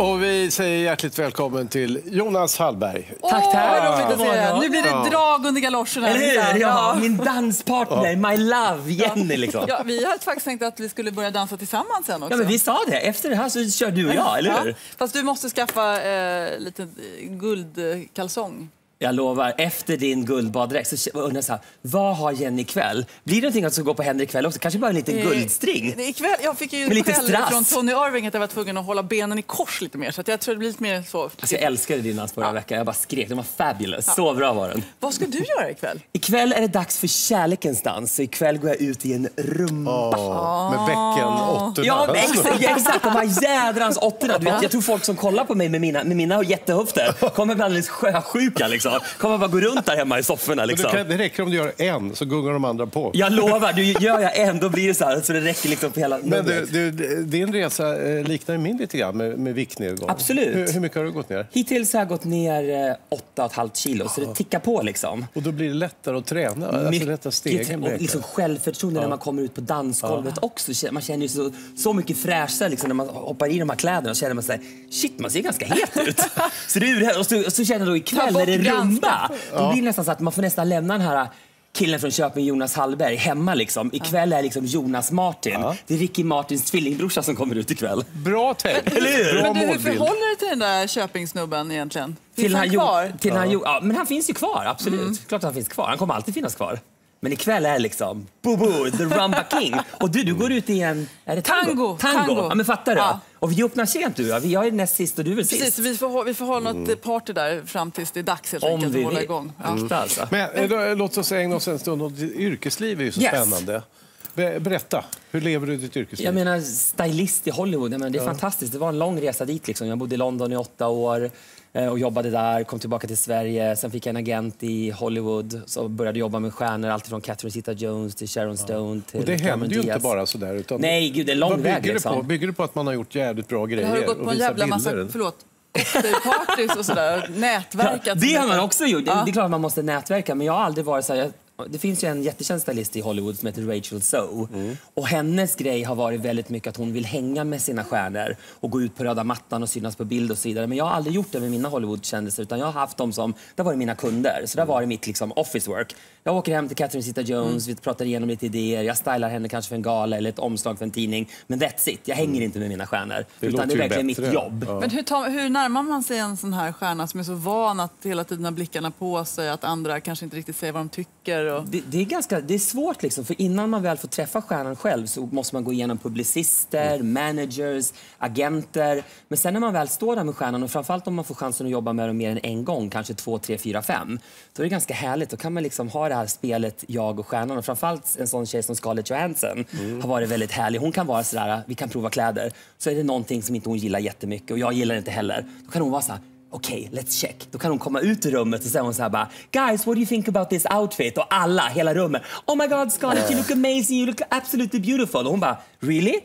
Och vi säger hjärtligt välkommen till Jonas Hallberg. Tack, Åh, tack. vad roligt att se Ja. det. Nu blir det drag under galoscherna. Eller hur? Ja, Ja. min danspartner, my love, Jenny liksom. Ja, vi hade faktiskt tänkt att vi skulle börja dansa tillsammans sen också. Ja, men vi sa det. Efter det här så kör du och jag, eller hur? Ja, Fast du måste skaffa eh, lite eh, guldkalsong. Jag lovar, efter din guldbaddräkt så undrar jag så här, vad har Jenny ikväll? Blir det någonting att ska gå på henne ikväll också? Kanske bara en liten Eh, guldstring? Ikväll, jag fick ju lite skäll från Tony Irving att jag var tvungen att hålla benen i kors lite mer. Så att jag tror det blir lite mer så. Alltså, jag älskade din dans förra veckan. Jag bara skrek. Den var fabulous. Så bra var den. Vad ska du göra ikväll? Ikväll är det dags för kärlekens dans. Så ikväll går jag ut i en rumba. Ja, med bäckenåttorna. Ja, men exakt, exakt. De här jädrans åttorna. Du vet, jag tror folk som kollar på mig med mina, med mina jättehöfter kommer bli alldeles sjösjuka. Liksom. Kommer bara gå runt där hemma i sofforna. Liksom. kan, det räcker om du gör en, så gungar de andra på. Jag lovar, du gör jag en, då blir det så här. Så det räcker liksom för hela Men du, du, din resa eh, liknar min lite grann med, med viktnedgång. Absolut. Hur, hur mycket har du gått ner? Hittills har jag gått ner eh, 8,5 kilo, så det tickar på liksom. Och då blir det lättare att träna. Alltså lättare stegen och liksom självförtroende när man kommer ut på dansgolvet också. Man känner ju så, så mycket fräschare liksom, när man hoppar i de här kläderna. känner man här, shit man ser ganska het ut. så, det är, och, så, och så känner jag då ikväll när det är rumba, då blir det nästan så att man får nästan lämna den här killen från Köping, Jonas Hallberg, hemma liksom. Ikväll är liksom Jonas Martin. Det är Ricky Martins tvillingbrorsa som kommer ut ikväll. Bra tänkt. Eller hur? Bra men du, hur förhåller du dig till den där Köpingssnubben egentligen? Finns Till han han, kvar? Jo, till han, jo, ja, men han finns ju kvar, absolut. Klart att han finns kvar. Han kommer alltid finnas kvar. Men ikväll är det liksom Bobo, the rumba king. Och du, du går ut i en... Är det tango? Tango, Tango. tango. Ja, men fattar du? Ja. Och vi öppnar sent du. Vi är näst sist och du är väl sist. Precis, vi får, ha- vi får ha något eh, party där fram tills det är dags helt Om enkelt vi att hålla vill. igång. Ja. Äkta, alltså. Men eh, då, låt oss ägna oss en stund åt yrkesliv. är ju så Yes. spännande. Be, berätta, hur lever du ditt yrkesliv? Jag menar, stylist i Hollywood, menar, det är fantastiskt. Det var en lång resa dit. Liksom. Jag bodde i London i åtta år eh, och jobbade där, kom tillbaka till Sverige. Sen fick jag en agent i Hollywood så började jobba med stjärnor, alltifrån Catherine Zeta-Jones till Sharon Stone till och det Cameron händer ju inte bara sådär. Utan Nej, gud, det är lång vad bygger väg, det liksom. på? Bygger det på att man har gjort jävligt bra grejer? Har du gått och på en jävla massa bilder? förlåt, cocktailpartys och sådär? Nätverkat? Det har man också gjort. Det, det är klart att man måste nätverka, men jag har aldrig varit så här, jag, det finns ju en jättekänd stylist i Hollywood som heter Rachel So. Och hennes grej har varit väldigt mycket att hon vill hänga med sina stjärnor och gå ut på röda mattan och synas på bild och så vidare. Men jag har aldrig gjort det med mina Hollywoodkändisar utan jag har haft dem som, det har varit mina kunder. Så det har varit mitt liksom office work. Jag åker hem till Catherine Zeta-Jones, vi pratar igenom lite idéer, jag stylar henne kanske för en gala eller ett omslag för en tidning. Men that's it, jag hänger inte med mina stjärnor. Det utan det är verkligen bättre. mitt jobb. Ja. Men hur, tar, hur närmar man sig en sån här stjärna som är så van att hela tiden ha blickarna på sig, att andra kanske inte riktigt säger vad de tycker? Och... Det, det, är ganska, det är svårt, liksom, för innan man väl får träffa stjärnan själv så måste man gå igenom publicister, managers, agenter. Men sen när man väl står där med stjärnan och framförallt om man får chansen att jobba med dem mer än en gång, kanske två, tre, fyra, fem, då är det ganska härligt. Då kan man liksom ha det här spelet jag och stjärnan. Och framförallt en sån tjej som Scarlett Johansson har varit väldigt härlig. Hon kan vara sådär, vi kan prova kläder. Så är det någonting som inte hon gillar jättemycket och jag gillar inte heller. Då kan hon vara så här, Okej, let's check. Då kan hon komma ut ur rummet och säga hon så här bara, Guys, what do you think about this outfit? Och alla, hela rummet. Oh my god Scarlett, you look amazing, you look absolutely beautiful. Och hon bara, really?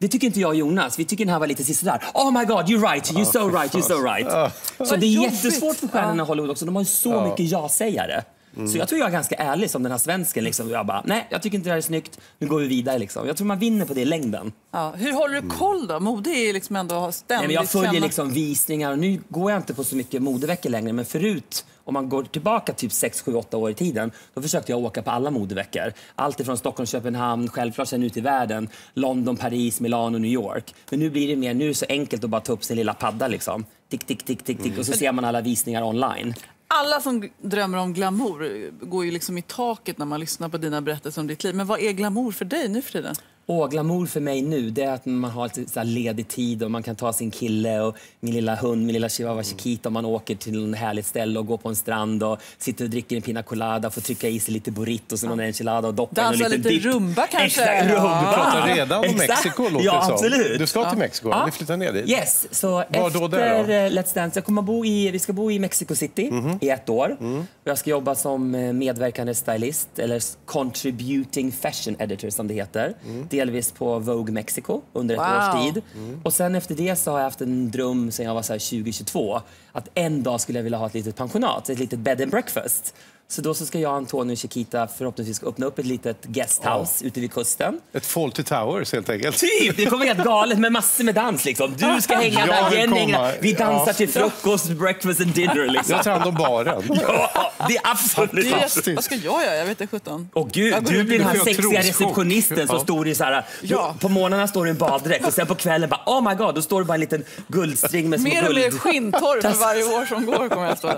Det tycker inte jag och Jonas. Vi tycker den här var lite sisådär. Oh my god, you're right, you're so right, you're so right. Så Vad det är jättesvårt för stjärnorna i Hollywood också. De har ju så mycket ja-sägare. Så jag tror jag är ganska ärlig som den här svensken. Liksom. Jag bara, nej, jag tycker inte det här är snyggt. Nu går vi vidare. Liksom. Jag tror man vinner på det i längden. Ja, hur håller du koll då? Mode är liksom ändå ständigt Nej, men jag följer liksom visningar och nu går jag inte på så mycket modeveckor längre. Men förut, om man går tillbaka typ 6, 7, 8 år i tiden, då försökte jag åka på alla modeveckor. Allt ifrån Stockholm, Köpenhamn, självklart sen ut i världen, London, Paris, Milano, New York. Men nu blir det mer, nu är det så enkelt att bara ta upp sin lilla padda liksom. Tick, tick, tick, tick, tick. Och så ser man alla visningar online. Alla som drömmer om glamour går ju liksom i taket när man lyssnar på dina berättelser om ditt liv. Men vad är glamour för dig nu för tiden? Åh, glamour för mig nu det är att man har lite så här ledig tid och man kan ta sin kille och min lilla hund, min lilla chihuahua Chiquita och man åker till en härligt ställe och går på en strand och sitter och dricker en pina colada, får trycka i sig lite burritos och någon enchilada och doppa Dansa en lite dipp. rumba kanske? Exakt, rumba. Du pratar redan om Exakt. Mexiko, låter Ja, som. absolut. Du ska till Mexiko, Ja. ni flyttar ner dit. Yes, så Var då efter där då? eh, Let's Dance, jag kommer bo i, vi ska bo i Mexico City Mhm. i ett år. Mm. Jag ska jobba som eh, medverkande stylist, eller contributing fashion editor som det heter. Mm. Delvis på Vogue Mexico under ett Wow. års tid. Och sen efter det så har jag haft en dröm sen jag var så här 2022 att en dag skulle jag vilja ha ett litet pensionat, ett litet bed and breakfast. Så då så ska jag, Antonio och Chiquita förhoppningsvis öppna upp ett litet guesthouse ute vid kusten. Ett Fawlty Towers helt enkelt. Typ! Det kommer helt galet med massor med dans. Liksom. Du ska hänga där, Jenny. Vi dansar Ja. till frukost, breakfast and dinner. Liksom. Jag tar hand om baren. Ja, det är absolut... Det är, Fantastiskt. vad ska jag göra? Jag vet inte sjutton. Och gud, du blir den här Du sexiga receptionisten som Ja. står i så här... Ja. Du, på morgnarna står du i en baddräkt och sen på kvällen bara oh my god, då står det bara en liten guldstring med små Mer och mer guld... skinntorr för varje år som går kommer jag att stå.